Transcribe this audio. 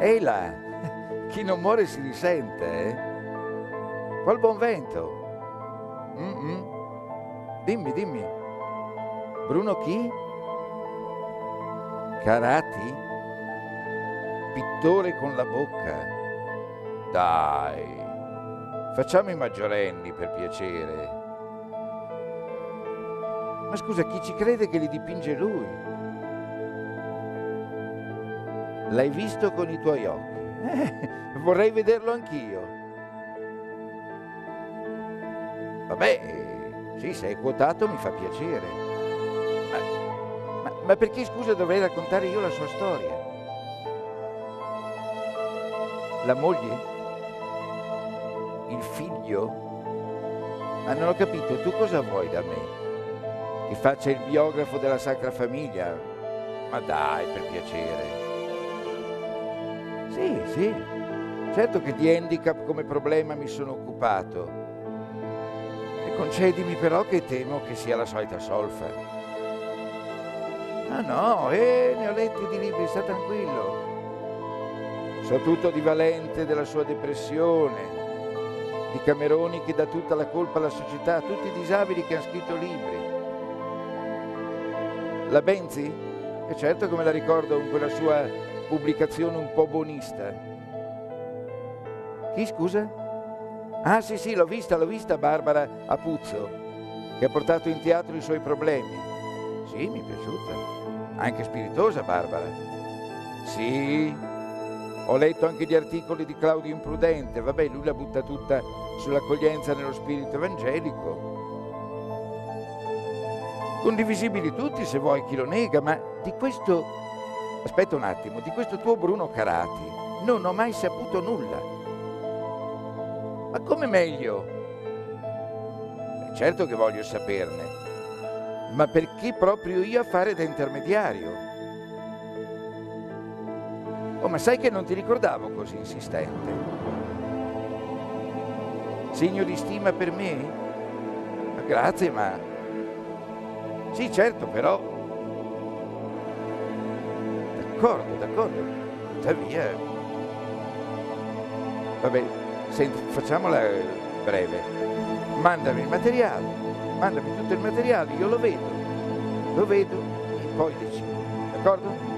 Ehi chi non muore si risente, eh? Qual buon vento? Mm-mm. Dimmi, dimmi. Bruno chi? Carati? Pittore con la bocca. Dai, facciamo i maggiorenni per piacere. Ma scusa, chi ci crede che li dipinge lui? L'hai visto con i tuoi occhi? Eh, vorrei vederlo anch'io. Vabbè, sì, se è quotato mi fa piacere. Ma, ma, ma perché, scusa, dovrei raccontare io la sua storia? La moglie? Il figlio? Ma non ho capito, tu cosa vuoi da me? Che faccia il biografo della Sacra Famiglia? Ma dai, per piacere. Sì, sì, certo che di handicap come problema mi sono occupato. E concedimi però che temo che sia la solita solfa. Ah no, eh, ne ho letti di libri, sta tranquillo. So tutto di Valente, della sua depressione, di Cameroni che dà tutta la colpa alla società, tutti i disabili che hanno scritto libri. La Benzi? E certo come la ricordo con quella sua pubblicazione un po' buonista. Chi scusa? Ah sì sì, l'ho vista, l'ho vista Barbara Apuzzo, che ha portato in teatro i suoi problemi. Sì, mi è piaciuta. Anche spiritosa Barbara. Sì, ho letto anche gli articoli di Claudio Imprudente, vabbè, lui la butta tutta sull'accoglienza nello spirito evangelico. Condivisibili tutti se vuoi chi lo nega, ma di questo, aspetta un attimo, di questo tuo Bruno Carati non ho mai saputo nulla. Ma come meglio? Certo che voglio saperne, ma perché proprio io a fare da intermediario? Oh, ma sai che non ti ricordavo così insistente? Segno di stima per me? Grazie, ma... Sì, certo, però... D'accordo, d'accordo. Tuttavia... Vabbè, senti, facciamola breve. Mandami il materiale, mandami tutto il materiale, io lo vedo, lo vedo e poi decido. D'accordo?